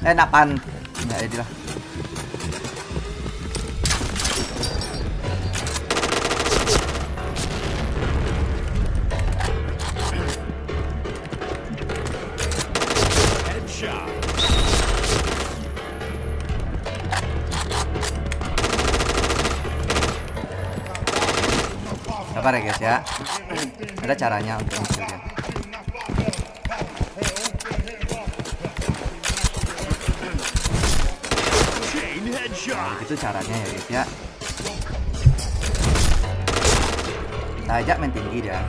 Eh napan. Enggak jadi lah. Headshot. Sabar ya guys ya. Ada caranya untuk ngekill dia. Chain headshot. Itu caranya ya guys ya. Kita ajak main tinggi dia.